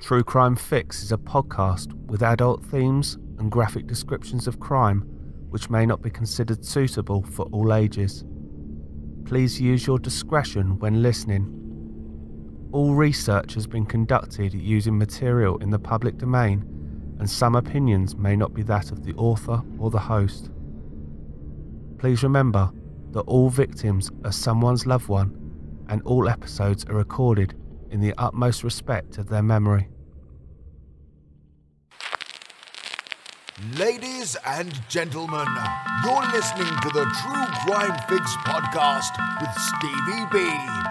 True Crime Fix is a podcast with adult themes and graphic descriptions of crime which may not be considered suitable for all ages. Please use your discretion when listening. All research has been conducted using material in the public domain, and some opinions may not be that of the author or the host. Please remember that all victims are someone's loved one, and all episodes are recorded in the utmost respect of their memory. Ladies and gentlemen, you're listening to the True Crime Fix podcast with Stevie B.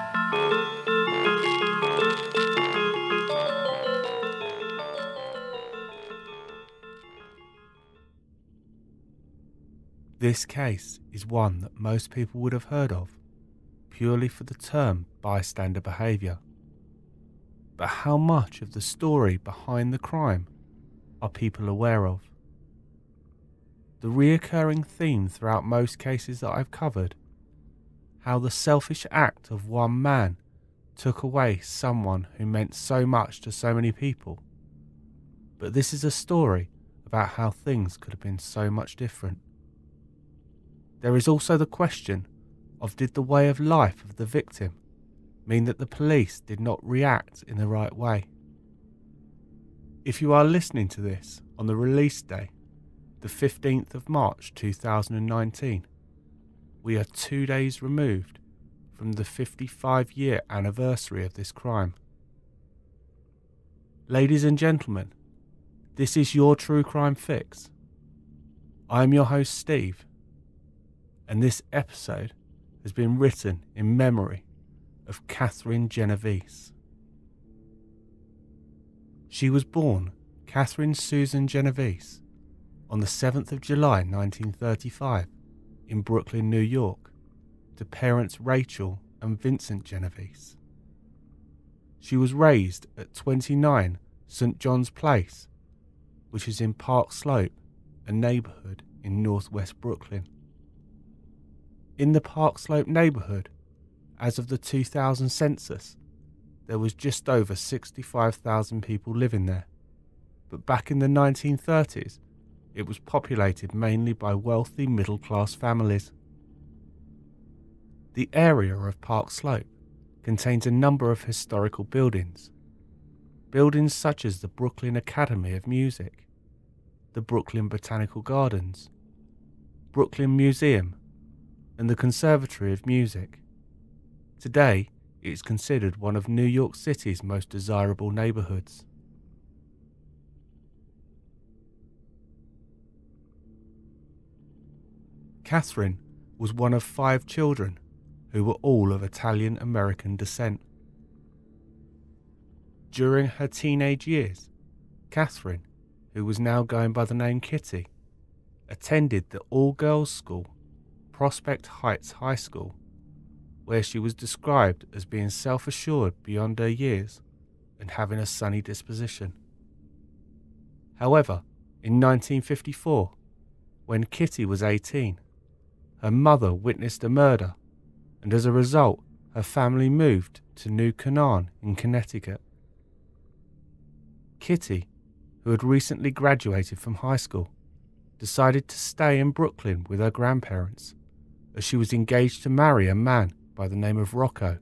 This case is one that most people would have heard of, purely for the term bystander behaviour. But how much of the story behind the crime are people aware of? The reoccurring theme throughout most cases that I've covered how the selfish act of one man took away someone who meant so much to so many people. But this is a story about how things could have been so much different. There is also the question of did the way of life of the victim mean that the police did not react in the right way? If you are listening to this on the release day, the 15th of March 2019, we are two days removed from the 55 year anniversary of this crime. Ladies and gentlemen, this is your True Crime Fix. I am your host, Steve, and this episode has been written in memory of Catherine Genovese. She was born Catherine Susan Genovese on the 7th of July 1935 in Brooklyn, New York, to parents Rachel and Vincent Genovese. She was raised at 29 St. John's Place, which is in Park Slope, a neighbourhood in northwest Brooklyn. In the Park Slope neighbourhood, as of the 2000 census, there was just over 65,000 people living there. But back in the 1930s, it was populated mainly by wealthy middle class families. The area of Park Slope contains a number of historical buildings. Buildings such as the Brooklyn Academy of Music, the Brooklyn Botanical Gardens, Brooklyn Museum, and the Conservatory of Music. Today, it is considered one of New York City's most desirable neighborhoods. Catherine was one of five children who were all of Italian American descent. During her teenage years, Catherine, who was now going by the name Kitty, attended the all girls school, Prospect Heights High School, where she was described as being self assured beyond her years and having a sunny disposition. However, in 1954, when Kitty was 18, her mother witnessed a murder, and as a result, her family moved to New Canaan in Connecticut. Kitty, who had recently graduated from high school, decided to stay in Brooklyn with her grandparents, as she was engaged to marry a man by the name of Rocco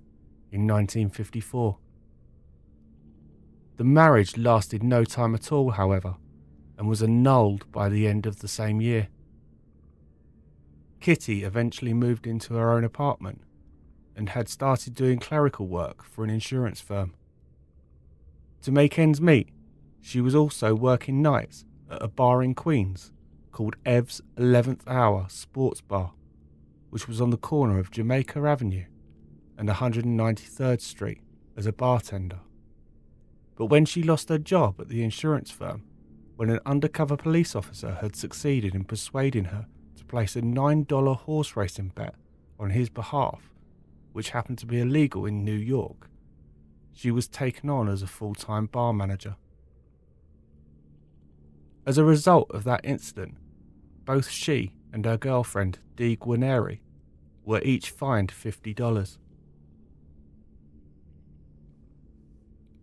in 1954. The marriage lasted no time at all, however, and was annulled by the end of the same year. Kitty eventually moved into her own apartment and had started doing clerical work for an insurance firm. To make ends meet, she was also working nights at a bar in Queens called Ev's 11th Hour Sports Bar, which was on the corner of Jamaica Avenue and 193rd Street as a bartender. But when she lost her job at the insurance firm, when an undercover police officer had succeeded in persuading her to place a $9 horse racing bet on his behalf, which happened to be illegal in New York, she was taken on as a full time bar manager. As a result of that incident, both she and her girlfriend, Dee Guarneri, were each fined $50.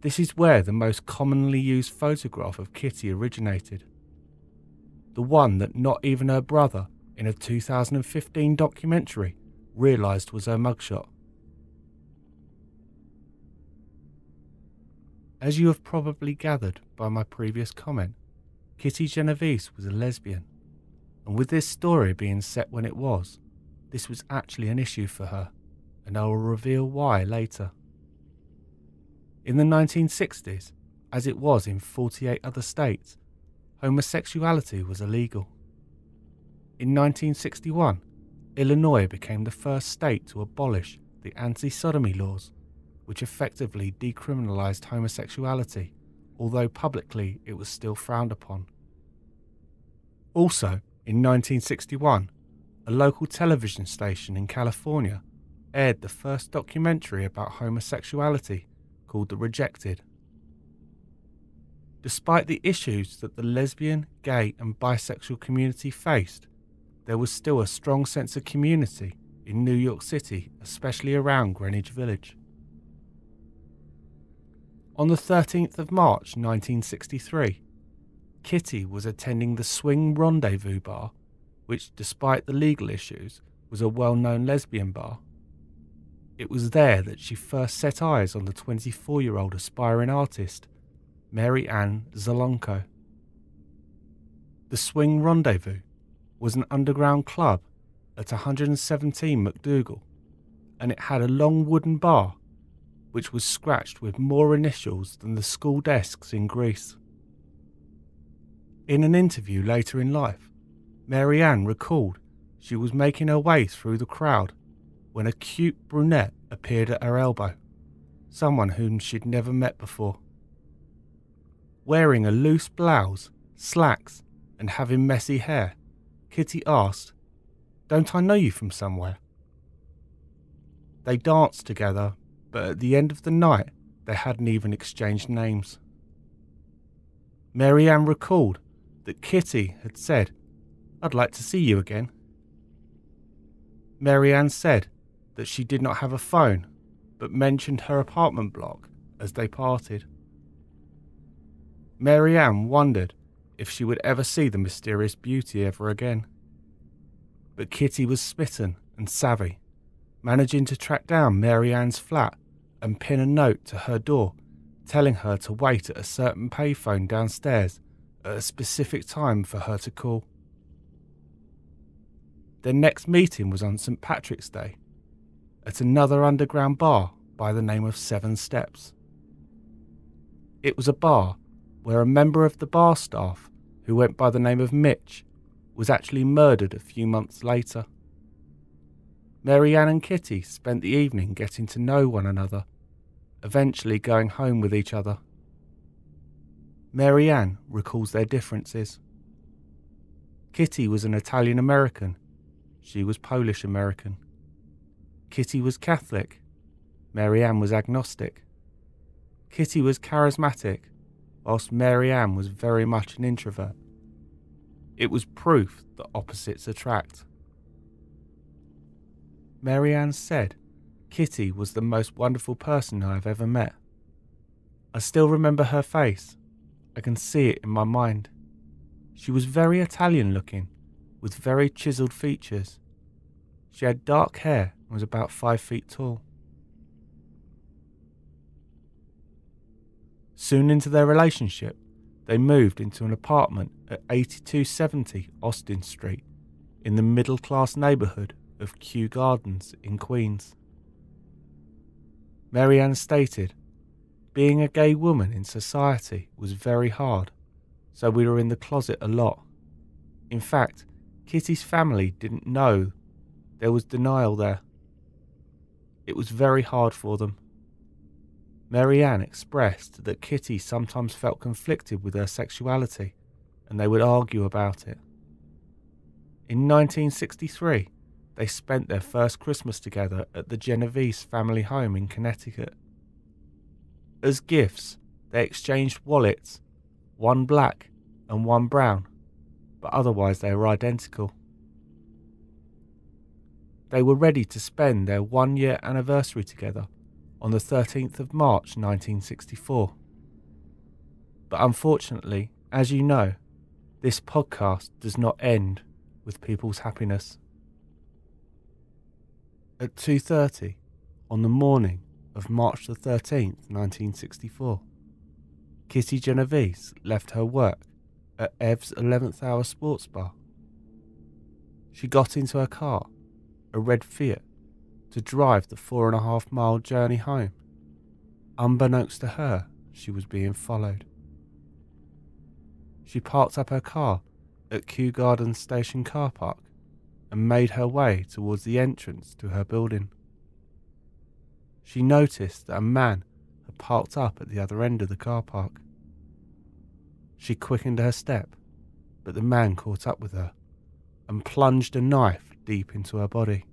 This is where the most commonly used photograph of Kitty originated. The one that not even her brother, in a 2015 documentary, realised was her mugshot. As you have probably gathered by my previous comment, Kitty Genovese was a lesbian, and with this story being set when it was, this was actually an issue for her, and I will reveal why later. In the 1960s, as it was in 48 other states, homosexuality was illegal. In 1961, Illinois became the first state to abolish the anti sodomy laws, which effectively decriminalised homosexuality, although publicly it was still frowned upon. Also, in 1961, a local television station in California aired the first documentary about homosexuality called The Rejected. Despite the issues that the lesbian, gay, and bisexual community faced, there was still a strong sense of community in New York City, especially around Greenwich Village. On the 13th of March 1963, Kitty was attending the Swing Rendezvous Bar, which, despite the legal issues, was a well known lesbian bar. It was there that she first set eyes on the 24 year old aspiring artist, Mary Ann Zielonko. The Swing Rendezvous was an underground club at 117 MacDougal, and it had a long wooden bar which was scratched with more initials than the school desks in Greece. In an interview later in life, Mary Ann recalled she was making her way through the crowd when a cute brunette appeared at her elbow, someone whom she'd never met before. Wearing a loose blouse, slacks, and having messy hair, Kitty asked, Don't I know you from somewhere? They danced together, but at the end of the night, they hadn't even exchanged names. Mary Ann recalled that Kitty had said, I'd like to see you again. Mary Ann said that she did not have a phone, but mentioned her apartment block as they parted. Mary Ann wondered if she would ever see the mysterious beauty ever again. But Kitty was smitten and savvy, managing to track down Mary Ann's flat and pin a note to her door telling her to wait at a certain payphone downstairs at a specific time for her to call. Their next meeting was on St. Patrick's Day at another underground bar by the name of Seven Steps. It was a bar where a member of the bar staff, who went by the name of Mitch, was actually murdered a few months later. Mary Ann and Kitty spent the evening getting to know one another, eventually going home with each other. Mary Ann recalls their differences. Kitty was an Italian American, she was Polish American. Kitty was Catholic. Mary Ann was agnostic. Kitty was charismatic, whilst Mary Ann was very much an introvert. It was proof that opposites attract. Mary Ann said Kitty was the most wonderful person I have ever met. I still remember her face. I can see it in my mind. She was very Italian looking, with very chiselled features. She had dark hair and was about five feet tall. Soon into their relationship, they moved into an apartment at 8270 Austin Street in the middle class neighbourhood of Kew Gardens in Queens. Mary Ann stated, Being a gay woman in society was very hard, so we were in the closet a lot. In fact, Kitty's family didn't know there was denial there. It was very hard for them. Mary Ann expressed that Kitty sometimes felt conflicted with her sexuality, and they would argue about it. In 1963, they spent their first Christmas together at the Genovese family home in Connecticut. As gifts, they exchanged wallets, one black and one brown, but otherwise they were identical. They were ready to spend their one year anniversary together on the 13th of March 1964. But unfortunately, as you know, this podcast does not end with people's happiness. At 2:30 on the morning of March the 13th, 1964, Kitty Genovese left her work at Ev's 11th hour sports bar. She got into her car, a red Fiat, to drive the four and a half mile journey home. Unbeknownst to her, she was being followed. She parked up her car at Kew Gardens Station car park and made her way towards the entrance to her building. She noticed that a man had parked up at the other end of the car park. She quickened her step, but the man caught up with her and plunged a knife deep into her body.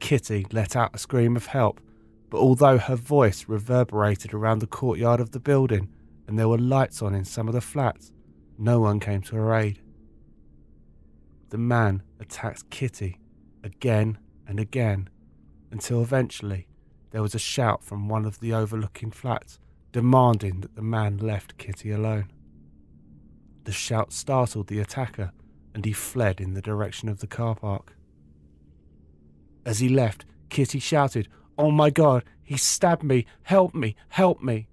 Kitty let out a scream of help, but although her voice reverberated around the courtyard of the building and there were lights on in some of the flats, no one came to her aid. The man attacked Kitty again and again until eventually there was a shout from one of the overlooking flats demanding that the man left Kitty alone. The shout startled the attacker and he fled in the direction of the car park. As he left, Kitty shouted, Oh my god, he stabbed me! Help me! Help me!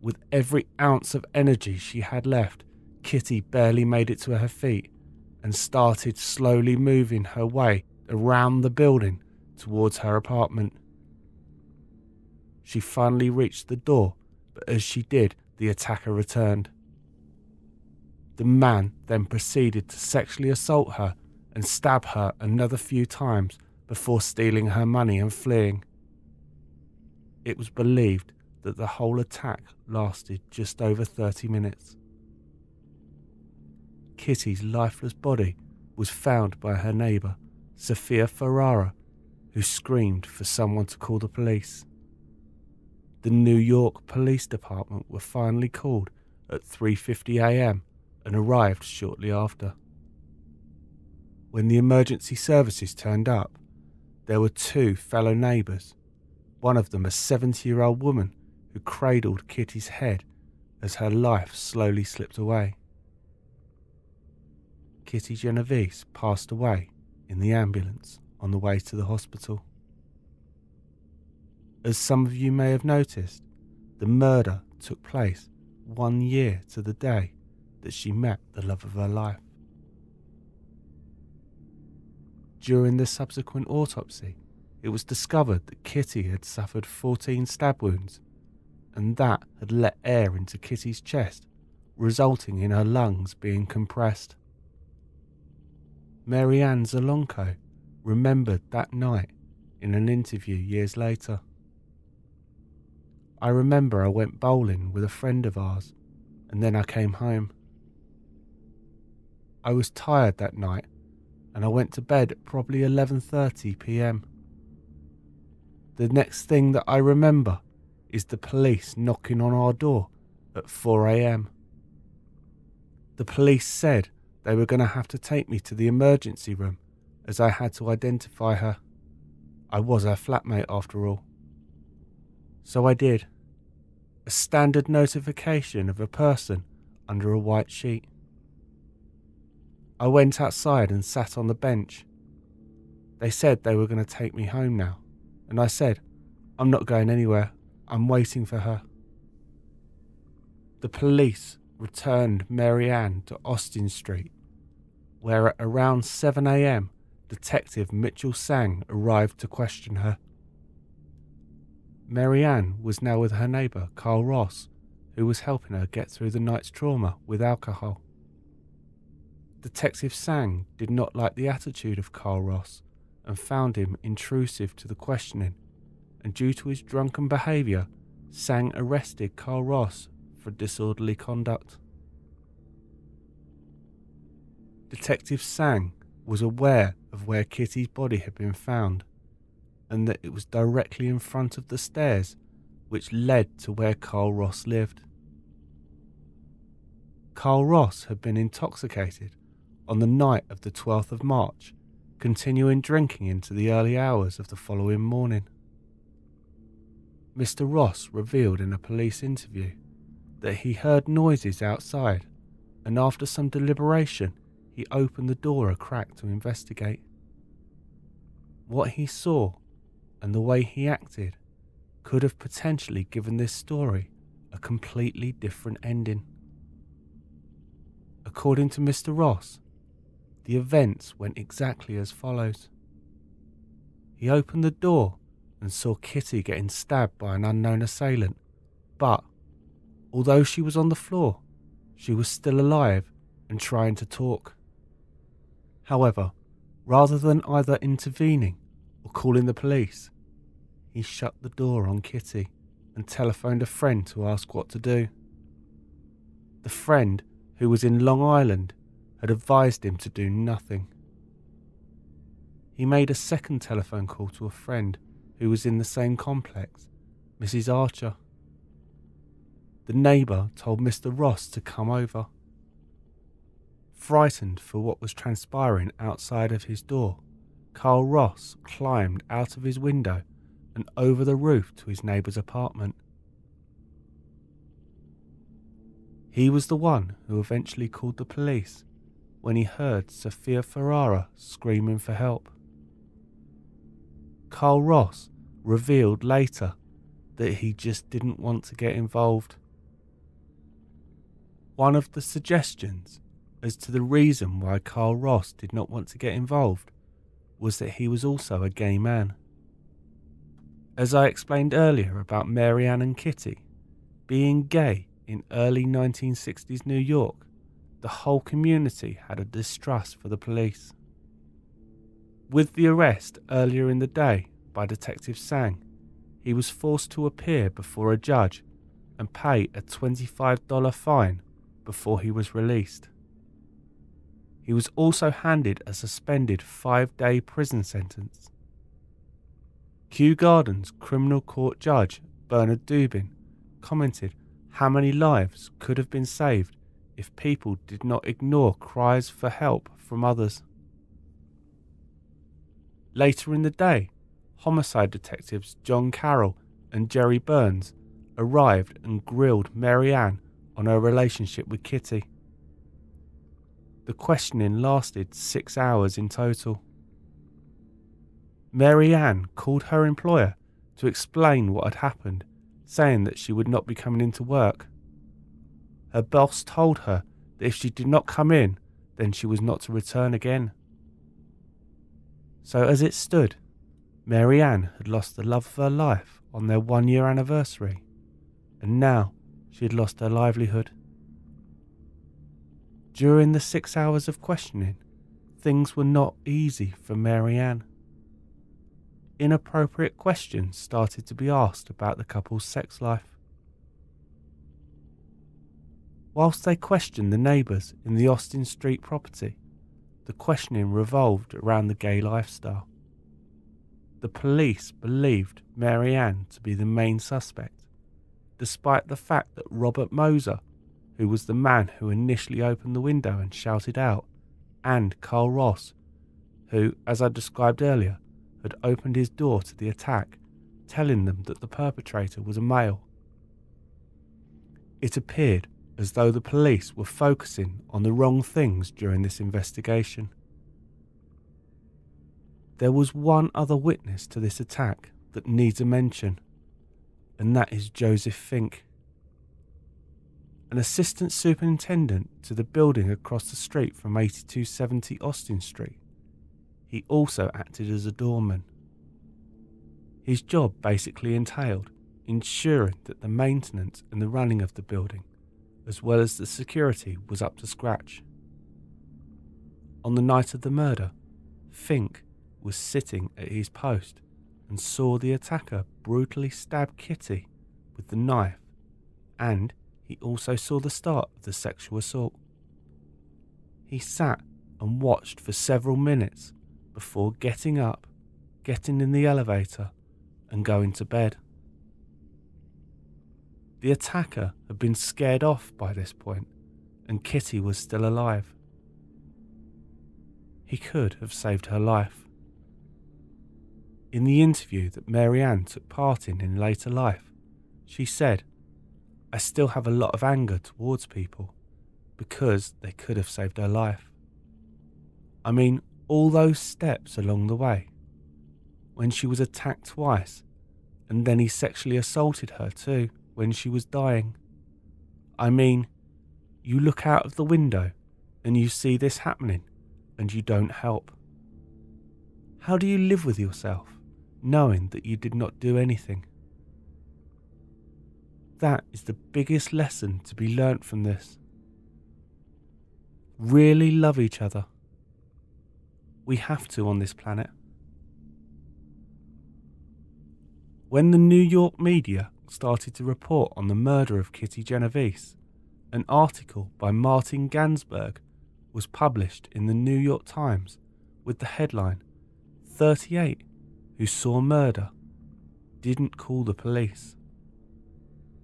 With every ounce of energy she had left, Kitty barely made it to her feet and started slowly moving her way around the building towards her apartment. She finally reached the door, but as she did, the attacker returned. The man then proceeded to sexually assault her and stab her another few times before stealing her money and fleeing. It was believed that the whole attack lasted just over 30 minutes. Kitty's lifeless body was found by her neighbour, Sophia Ferrara, who screamed for someone to call the police. The New York Police Department were finally called at 3:50 a.m. and arrived shortly after. When the emergency services turned up, there were two fellow neighbours, one of them a 70-year-old woman who cradled Kitty's head as her life slowly slipped away. Kitty Genovese passed away in the ambulance on the way to the hospital. As some of you may have noticed, the murder took place one year to the day that she met the love of her life. During the subsequent autopsy, it was discovered that Kitty had suffered 14 stab wounds, and that had let air into Kitty's chest, resulting in her lungs being compressed. Marianne Zielonko remembered that night in an interview years later. I remember I went bowling with a friend of ours and then I came home. I was tired that night and I went to bed at probably 11:30 p.m. The next thing that I remember is the police knocking on our door at 4 a.m. The police said they were going to have to take me to the emergency room as I had to identify her. I was her flatmate after all. So I did. A standard notification of a person under a white sheet. I went outside and sat on the bench. They said they were going to take me home now, and I said, I'm not going anywhere. I'm waiting for her. The police returned Marianne to Austin Street where at around 7 am, Detective Mitchell Sang arrived to question her. Marianne was now with her neighbour, Carl Ross, who was helping her get through the night's trauma with alcohol. Detective Sang did not like the attitude of Carl Ross and found him intrusive to the questioning, and due to his drunken behaviour, Sang arrested Carl Ross for disorderly conduct. Detective Sang was aware of where Kitty's body had been found and that it was directly in front of the stairs which led to where Carl Ross lived. Carl Ross had been intoxicated on the night of the 12th of March, continuing drinking into the early hours of the following morning. Mr. Ross revealed in a police interview that he heard noises outside, and after some deliberation, he opened the door a crack to investigate. What he saw and the way he acted could have potentially given this story a completely different ending. According to Mr. Ross, the events went exactly as follows. He opened the door and saw Kitty getting stabbed by an unknown assailant, but although she was on the floor, she was still alive and trying to talk. However, rather than either intervening or calling the police, he shut the door on Kitty and telephoned a friend to ask what to do. The friend, who was in Long Island, had advised him to do nothing. He made a second telephone call to a friend who was in the same complex, Mrs. Archer. The neighbour told Mr. Ross to come over. Frightened for what was transpiring outside of his door, Carl Ross climbed out of his window and over the roof to his neighbour's apartment. He was the one who eventually called the police when he heard Sophia Ferrara screaming for help. Carl Ross revealed later that he just didn't want to get involved. One of the suggestions as to the reason why Carl Ross did not want to get involved was that he was also a gay man. As I explained earlier about Marianne and Kitty, being gay in early 1960s New York, the whole community had a distrust for the police. With the arrest earlier in the day by Detective Sang, he was forced to appear before a judge and pay a $25 fine before he was released. He was also handed a suspended five day prison sentence. Kew Gardens criminal court judge Bernard Dubin commented how many lives could have been saved if people did not ignore cries for help from others. Later in the day, homicide detectives John Carroll and Jerry Burns arrived and grilled Marianne on her relationship with Kitty. The questioning lasted six hours in total. Marianne called her employer to explain what had happened, saying that she would not be coming into work. Her boss told her that if she did not come in, then she was not to return again. So, as it stood, Marianne had lost the love of her life on their one year anniversary, and now she had lost her livelihood. During the six hours of questioning, things were not easy for Marianne. Inappropriate questions started to be asked about the couple's sex life. Whilst they questioned the neighbours in the Austin Street property, the questioning revolved around the gay lifestyle. The police believed Marianne to be the main suspect, despite the fact that Robert Moser, who was the man who initially opened the window and shouted out, and Carl Ross, who, as I described earlier, had opened his door to the attack, telling them that the perpetrator was a male. It appeared as though the police were focusing on the wrong things during this investigation. There was one other witness to this attack that needs a mention, and that is Joseph Fink. An assistant superintendent to the building across the street from 8270 Austin Street, he also acted as a doorman. His job basically entailed ensuring that the maintenance and the running of the building as well as the security, was up to scratch. On the night of the murder, Fink was sitting at his post and saw the attacker brutally stab Kitty with the knife, and he also saw the start of the sexual assault. He sat and watched for several minutes before getting up, getting in the elevator, and going to bed. The attacker had been scared off by this point, and Kitty was still alive. He could have saved her life. In the interview that Marianne took part in in later life, She said, I still have a lot of anger towards people because they could have saved her life. I mean, all those steps along the way. When she was attacked twice, and then he sexually assaulted her too when she was dying. I mean, you look out of the window and you see this happening and you don't help. How do you live with yourself knowing that you did not do anything? That is the biggest lesson to be learnt from this. Really love each other. We have to on this planet. When the New York media started to report on the murder of Kitty Genovese, an article by Martin Gansberg was published in the New York Times with the headline 38 who saw murder didn't call the police.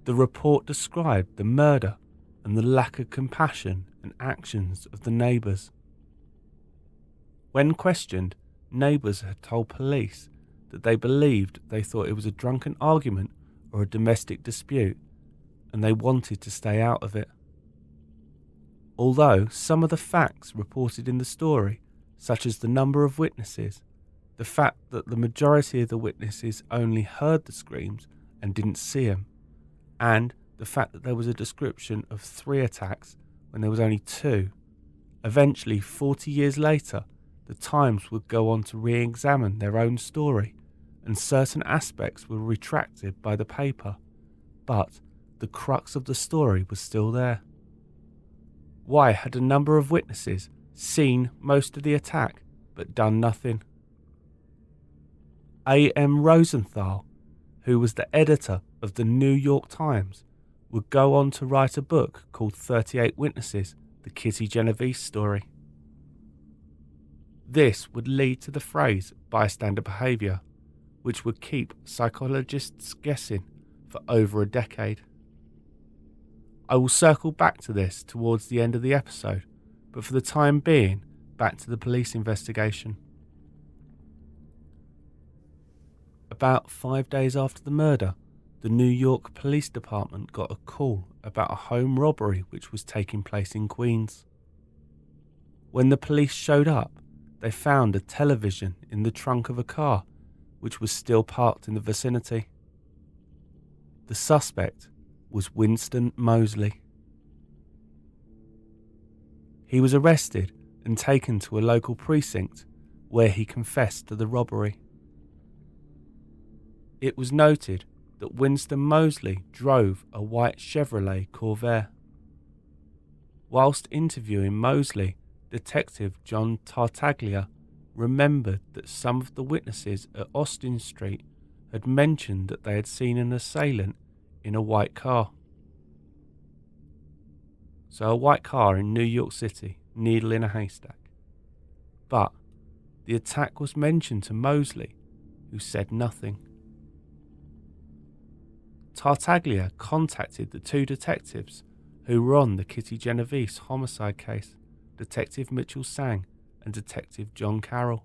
The report described the murder and the lack of compassion and actions of the neighbours. When questioned, neighbours had told police that they believed they thought it was a drunken argument or a domestic dispute and they wanted to stay out of it. Although some of the facts reported in the story, such as the number of witnesses, the fact that the majority of the witnesses only heard the screams and didn't see them, and the fact that there was a description of three attacks when there was only two, eventually, 40 years later, the Times would go on to re examine their own story, and certain aspects were retracted by the paper, but the crux of the story was still there. Why had a number of witnesses seen most of the attack but done nothing? A.M. Rosenthal, who was the editor of the New York Times, would go on to write a book called 38 Witnesses The Kitty Genovese Story. This would lead to the phrase bystander behaviour, which would keep psychologists guessing for over a decade. I will circle back to this towards the end of the episode, but for the time being, back to the police investigation. About five days after the murder, the New York Police Department got a call about a home robbery which was taking place in Queens. When the police showed up, they found a television in the trunk of a car which was still parked in the vicinity. The suspect was Winston Moseley. He was arrested and taken to a local precinct where he confessed to the robbery. It was noted that Winston Moseley drove a white Chevrolet Corvair. Whilst interviewing Moseley, Detective John Tartaglia remembered that some of the witnesses at Austin Street had mentioned that they had seen an assailant in a white car. So, a white car in New York City, needle in a haystack. But the attack was mentioned to Moseley, who said nothing. Tartaglia contacted the two detectives who were on the Kitty Genovese homicide case, Detective Mitchell Sang and Detective John Carroll.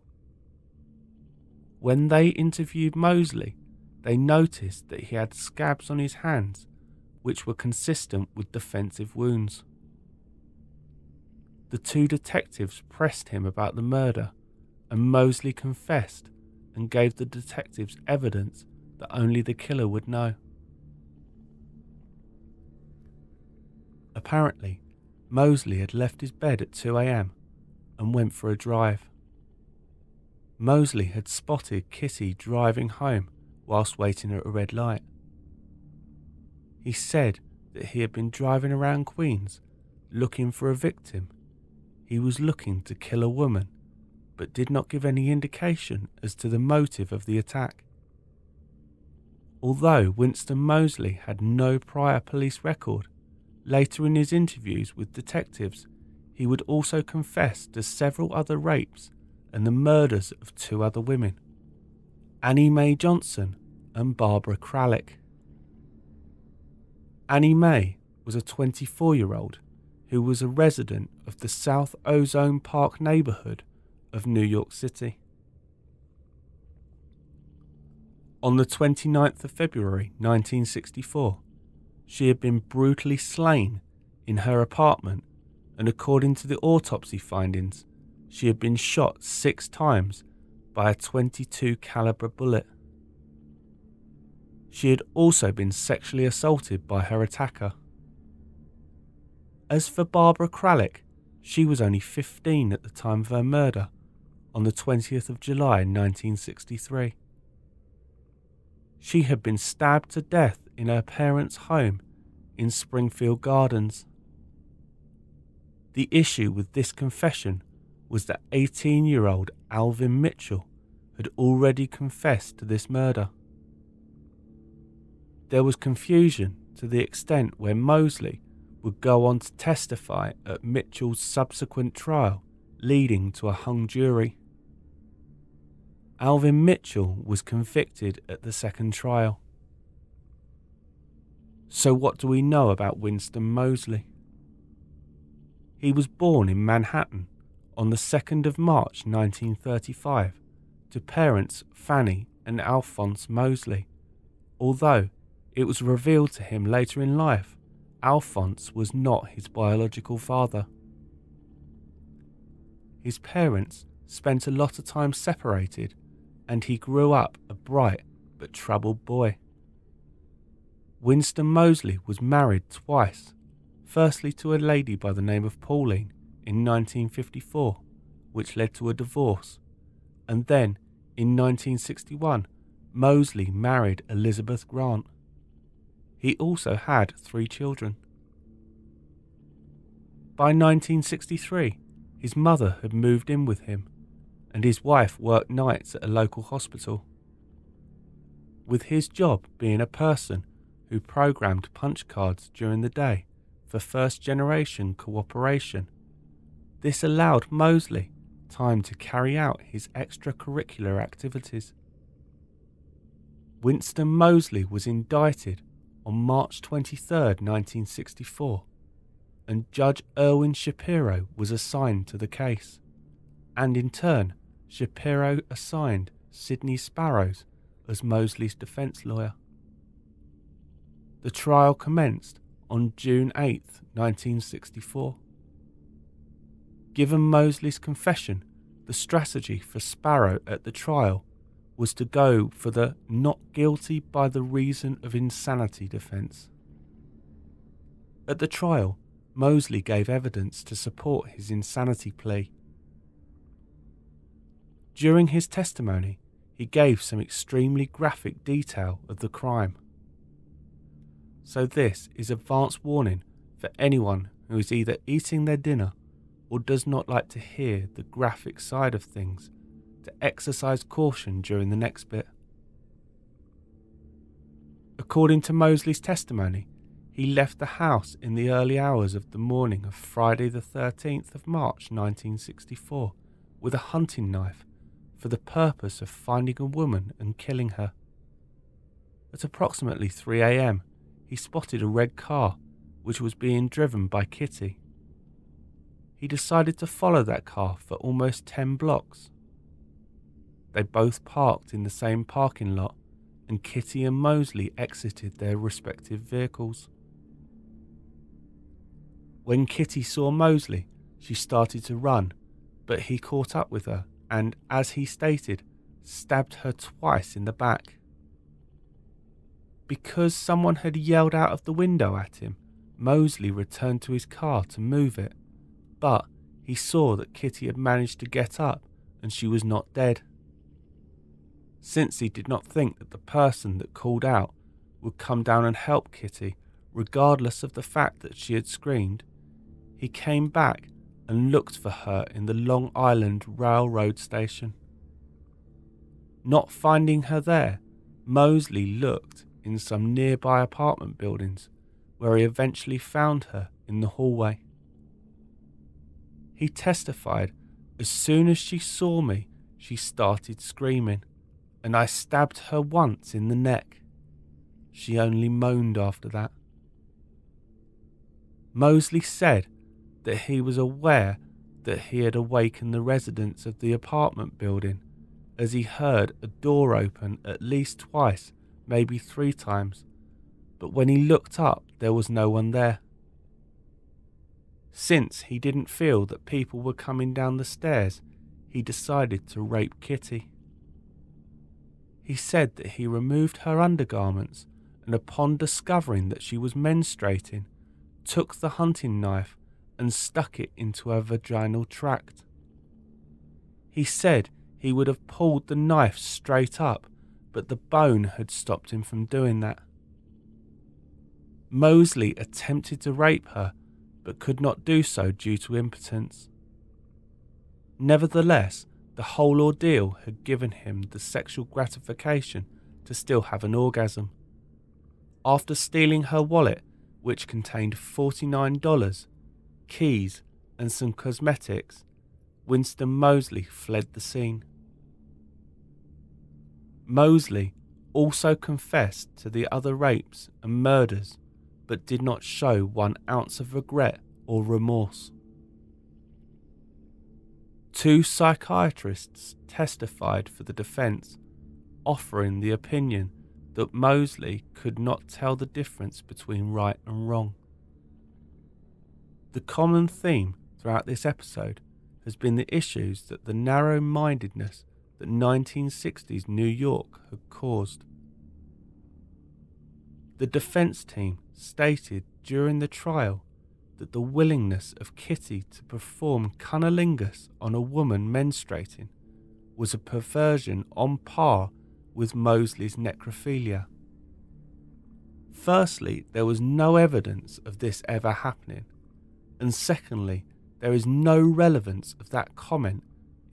When they interviewed Moseley, they noticed that he had scabs on his hands which were consistent with defensive wounds. The two detectives pressed him about the murder, and Moseley confessed and gave the detectives evidence that only the killer would know. Apparently, Moseley had left his bed at 2 a.m. and went for a drive. Moseley had spotted Kitty driving home whilst waiting at a red light. He said that he had been driving around Queens looking for a victim. He was looking to kill a woman, but did not give any indication as to the motive of the attack. Although Winston Moseley had no prior police record, Later in his interviews with detectives, he would also confess to several other rapes and the murders of two other women Annie Mae Johnson and Barbara Kralik. Annie Mae was a 24 year old who was a resident of the South Ozone Park neighborhood of New York City. On the 29th of February 1964, she had been brutally slain in her apartment, and according to the autopsy findings, she had been shot six times by a 22 caliber bullet. She had also been sexually assaulted by her attacker. As for Barbara Kralik, she was only 15 at the time of her murder on the 20th of July 1963. She had been stabbed to death in her parents' home in Springfield Gardens. The issue with this confession was that 18 year old Alvin Mitchell had already confessed to this murder. There was confusion to the extent where Moseley would go on to testify at Mitchell's subsequent trial, leading to a hung jury. Alvin Mitchell was convicted at the second trial. So, what do we know about Winston Moseley? He was born in Manhattan on the 2nd of March 1935 to parents Fanny and Alphonse Moseley, although it was revealed to him later in life Alphonse was not his biological father. His parents spent a lot of time separated, and he grew up a bright but troubled boy. Winston Moseley was married twice, firstly to a lady by the name of Pauline in 1954, which led to a divorce, and then in 1961, Moseley married Elizabeth Grant. He also had three children. By 1963, his mother had moved in with him, and his wife worked nights at a local hospital. With his job being a person who programmed punch cards during the day for first generation cooperation. This allowed Moseley time to carry out his extracurricular activities. Winston Moseley was indicted on March 23, 1964, and Judge Erwin Shapiro was assigned to the case, and in turn, Shapiro assigned Sidney Sparrows as Moseley's defense lawyer. The trial commenced on June 8, 1964. Given Moseley's confession, the strategy for Sparrow at the trial was to go for the not guilty by the reason of insanity defence. At the trial, Moseley gave evidence to support his insanity plea. During his testimony, he gave some extremely graphic detail of the crime so this is advance warning for anyone who is either eating their dinner or does not like to hear the graphic side of things to exercise caution during the next bit. According to Moseley's testimony, he left the house in the early hours of the morning of Friday, the 13th of March 1964, with a hunting knife for the purpose of finding a woman and killing her. At approximately 3 am, he spotted a red car which was being driven by Kitty. He decided to follow that car for almost 10 blocks. They both parked in the same parking lot, and Kitty and Moseley exited their respective vehicles. When Kitty saw Moseley, she started to run, but he caught up with her and, as he stated, stabbed her twice in the back because someone had yelled out of the window at him, Moseley returned to his car to move it, but he saw that Kitty had managed to get up and she was not dead. Since he did not think that the person that called out would come down and help Kitty, regardless of the fact that she had screamed, he came back and looked for her in the Long Island Railroad station. Not finding her there, Moseley looked in some nearby apartment buildings, where he eventually found her in the hallway. He testified as soon as she saw me, she started screaming, and I stabbed her once in the neck. She only moaned after that. Moseley said that he was aware that he had awakened the residents of the apartment building as he heard a door open at least twice, maybe three times, but when he looked up, there was no one there. Since he didn't feel that people were coming down the stairs, he decided to rape Kitty. He said that he removed her undergarments and, upon discovering that she was menstruating, took the hunting knife and stuck it into her vaginal tract. He said he would have pulled the knife straight up, but the bone had stopped him from doing that. Moseley attempted to rape her, but could not do so due to impotence. Nevertheless, the whole ordeal had given him the sexual gratification to still have an orgasm. After stealing her wallet, which contained $49, keys, and some cosmetics, Winston Moseley fled the scene. Moseley also confessed to the other rapes and murders, but did not show one ounce of regret or remorse. Two psychiatrists testified for the defense, offering the opinion that Moseley could not tell the difference between right and wrong. The common theme throughout this episode has been the issues that the narrow mindedness that 1960s New York had caused. The defense team stated during the trial that the willingness of Kitty to perform cunnilingus on a woman menstruating was a perversion on par with Moseley's necrophilia. Firstly, there was no evidence of this ever happening, and secondly, there is no relevance of that comment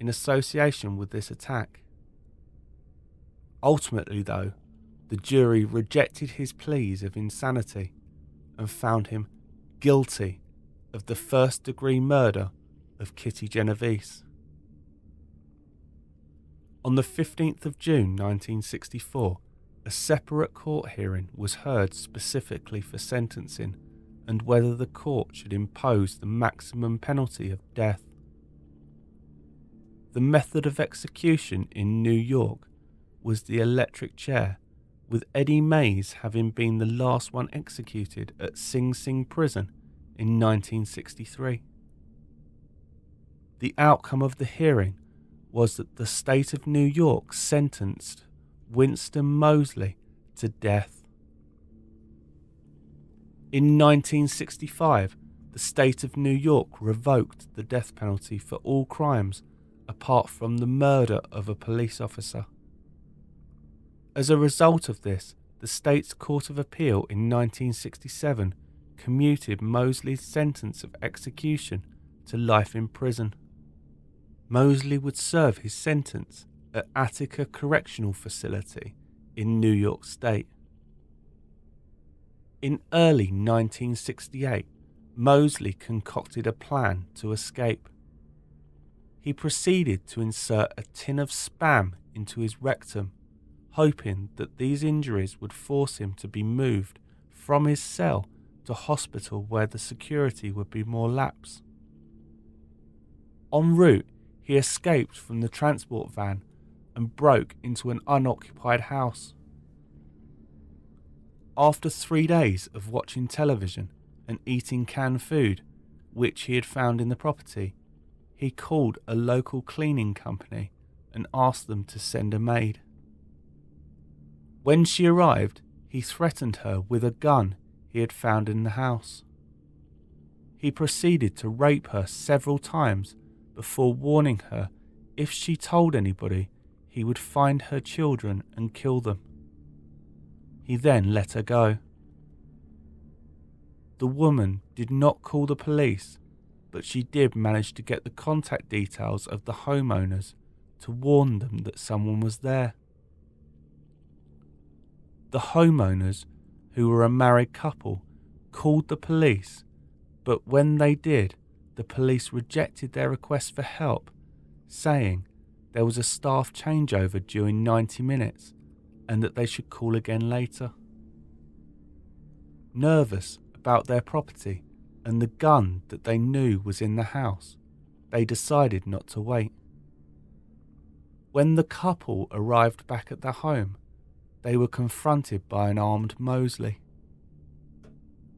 in association with this attack. Ultimately, though, the jury rejected his pleas of insanity and found him guilty of the first degree murder of Kitty Genovese. On the 15th of June 1964, a separate court hearing was heard specifically for sentencing and whether the court should impose the maximum penalty of death. The method of execution in New York was the electric chair, with Eddie Mays having been the last one executed at Sing Sing Prison in 1963. The outcome of the hearing was that the state of New York sentenced Winston Moseley to death. In 1965, the state of New York revoked the death penalty for all crimes apart from the murder of a police officer. As a result of this, the state's Court of Appeal in 1967 commuted Moseley's sentence of execution to life in prison. Moseley would serve his sentence at Attica Correctional Facility in New York State. In early 1968, Mosley concocted a plan to escape. He proceeded to insert a tin of spam into his rectum, hoping that these injuries would force him to be moved from his cell to hospital where the security would be more lax. En route, he escaped from the transport van and broke into an unoccupied house. After three days of watching television and eating canned food, which he had found in the property, he called a local cleaning company and asked them to send a maid. When she arrived, he threatened her with a gun he had found in the house. He proceeded to rape her several times before warning her if she told anybody, he would find her children and kill them. He then let her go. The woman did not call the police, but she did manage to get the contact details of the homeowners to warn them that someone was there. The homeowners, who were a married couple, called the police, but when they did, the police rejected their request for help, saying there was a staff changeover during 90 minutes and that they should call again later. Nervous about their property and the gun that they knew was in the house, they decided not to wait. When the couple arrived back at their home, they were confronted by an armed Moseley.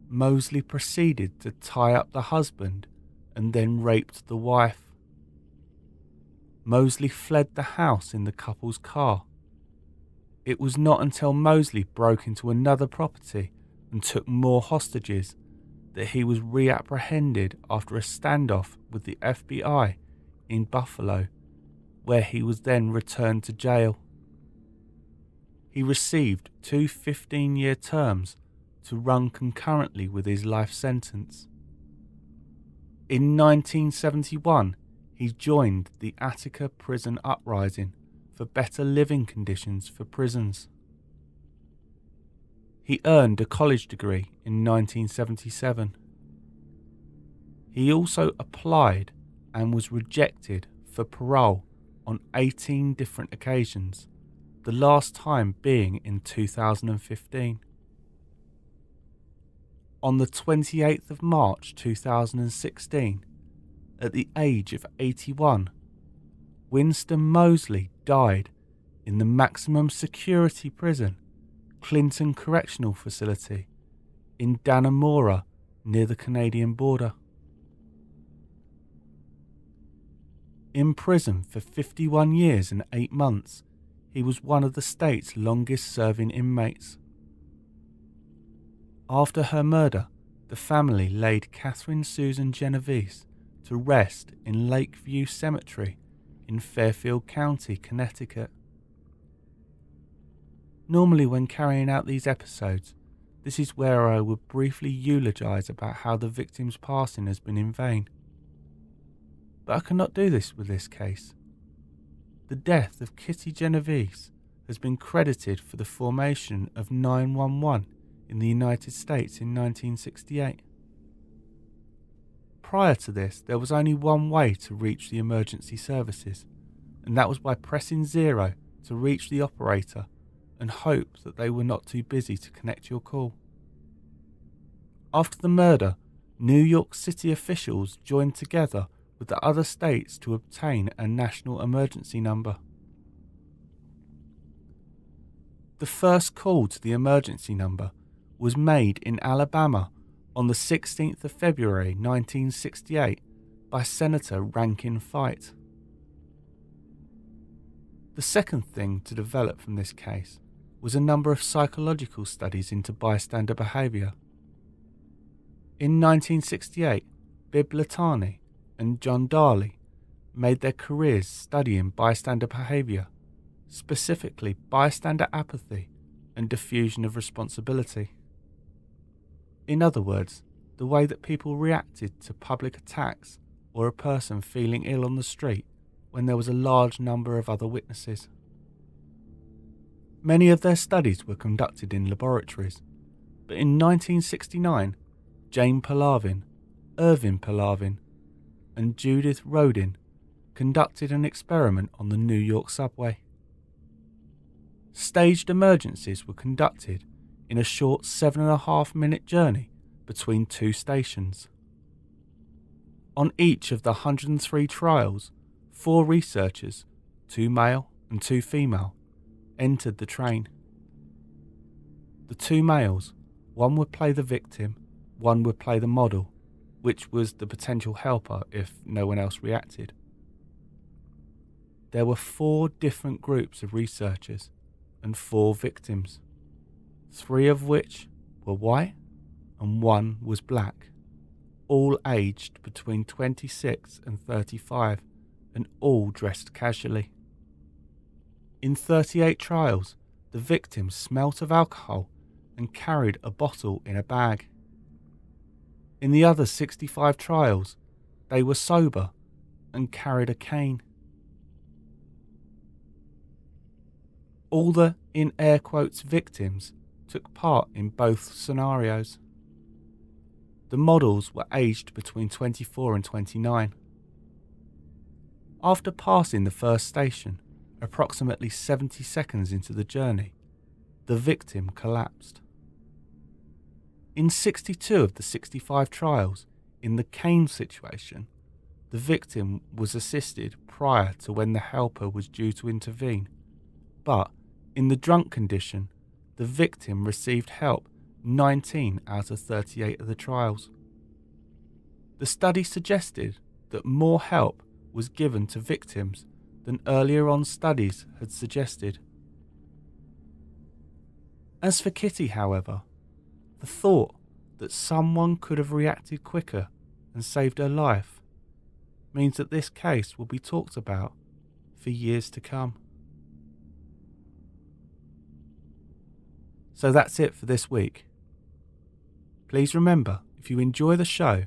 Moseley proceeded to tie up the husband and then raped the wife. Moseley fled the house in the couple's car. It was not until Moseley broke into another property and took more hostages that he was reapprehended after a standoff with the FBI in Buffalo, where he was then returned to jail. He received two 15 year terms to run concurrently with his life sentence. In 1971, he joined the Attica prison uprising for better living conditions for prisons. He earned a college degree in 1977. He also applied and was rejected for parole on 18 different occasions, the last time being in 2015. On the 28th of March 2016, at the age of 81, Winston Moseley died in the maximum security prison, Clinton Correctional Facility, in Dannemora near the Canadian border. In prison for 51 years and 8 months, he was one of the state's longest serving inmates. After her murder, the family laid Catherine Susan Genovese to rest in Lakeview Cemetery in Fairfield County, Connecticut. Normally, when carrying out these episodes, this is where I would briefly eulogise about how the victim's passing has been in vain. But I cannot do this with this case. The death of Kitty Genovese has been credited for the formation of 911 in the United States in 1968. Prior to this, there was only one way to reach the emergency services, and that was by pressing zero to reach the operator and hope that they were not too busy to connect your call. After the murder, New York City officials joined together with the other states to obtain a national emergency number. The first call to the emergency number was made in Alabama on the 16th of February 1968 by Senator Rankin Fite. The second thing to develop from this case was a number of psychological studies into bystander behaviour. In 1968, Bibb Latané and John Darley made their careers studying bystander behaviour, specifically bystander apathy and diffusion of responsibility. In other words, the way that people reacted to public attacks or a person feeling ill on the street when there was a large number of other witnesses. Many of their studies were conducted in laboratories, but in 1969, Jane Piliavin, Irving Piliavin, and Judith Rodin conducted an experiment on the New York subway. Staged emergencies were conducted in a short seven and a half minute journey between two stations. On each of the 103 trials, four researchers, two male and two female, entered the train. The two males, one would play the victim, one would play the model, which was the potential helper if no one else reacted. There were four different groups of researchers and four victims three of which were white and one was black, all aged between 26 and 35 and all dressed casually. In 38 trials, the victims smelt of alcohol and carried a bottle in a bag. In the other 65 trials, they were sober and carried a cane. All the, in air quotes, victims took part in both scenarios. The models were aged between 24 and 29. After passing the first station, approximately 70 seconds into the journey, the victim collapsed. In 62 of the 65 trials, in the cane situation, the the victim was assisted prior to when the helper was due to intervene, but in the drunk condition, the victim received help 19 out of 38 of the trials. The study suggested that more help was given to victims than earlier on studies had suggested. As for Kitty, however, the thought that someone could have reacted quicker and saved her life means that this case will be talked about for years to come. So that's it for this week. Please remember if you enjoy the show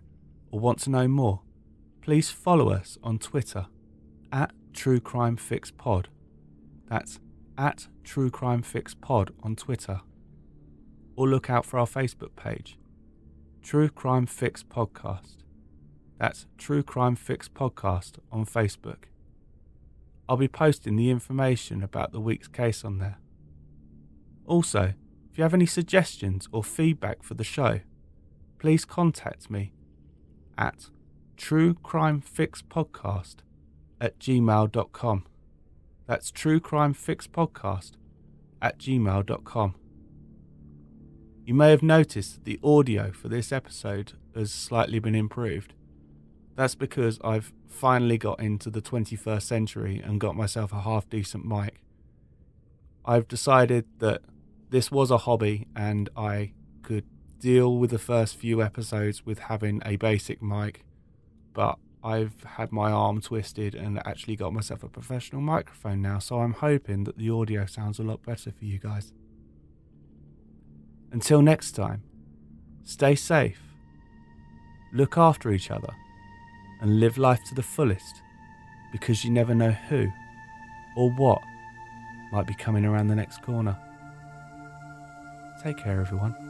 or want to know more, please follow us on Twitter at True Crime Fix Pod. That's at True Crime Fix Pod on Twitter. Or look out for our Facebook page, True Crime Fix Podcast. That's True Crime Fix Podcast on Facebook. I'll be posting the information about the week's case on there. Also, if you have any suggestions or feedback for the show, please contact me at truecrimefixpodcast at gmail.com. That's truecrimefixpodcast at gmail.com. You may have noticed that the audio for this episode has slightly been improved. That's because I've finally got into the 21st century and got myself a half decent mic. I've decided that this was a hobby and I could deal with the first few episodes with having a basic mic, but I've had my arm twisted and actually got myself a professional microphone now, so I'm hoping that the audio sounds a lot better for you guys. Until next time, stay safe, look after each other, and live life to the fullest because you never know who or what might be coming around the next corner. Take care, everyone.